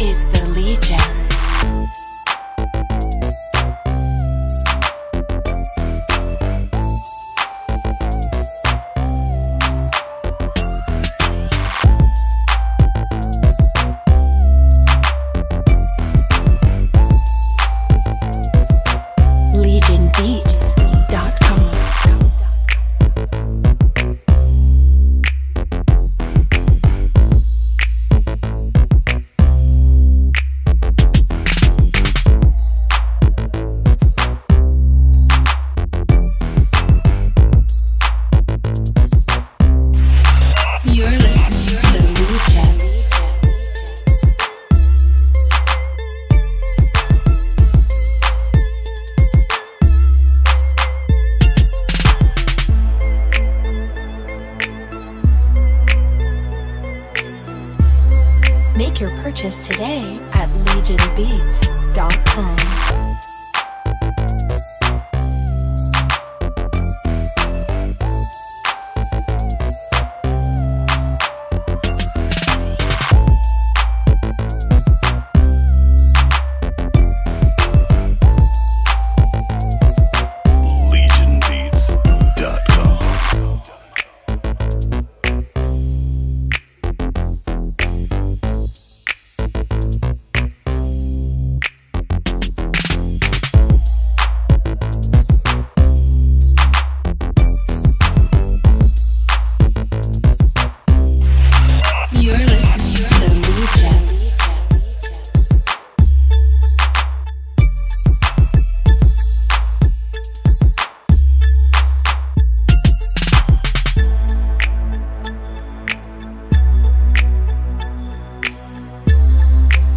is the Legion. Make your purchase today at legionbeats.com.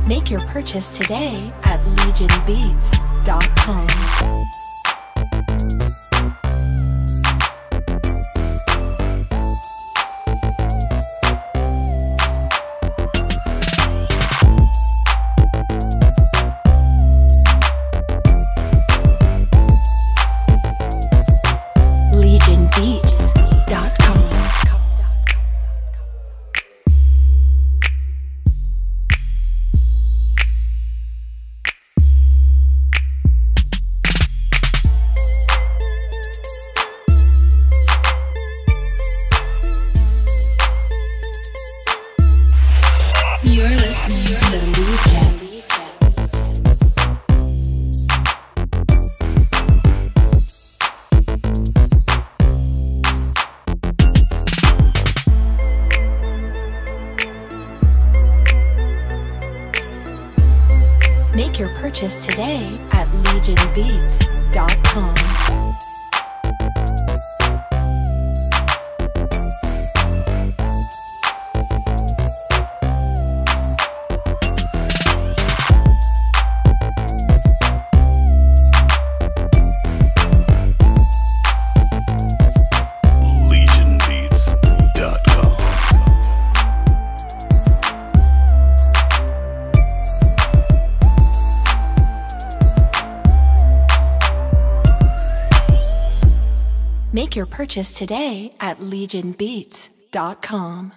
Make your purchase today at legionbeats.com. your purchase today at legionbeats.com. Make your purchase today at legionbeats.com.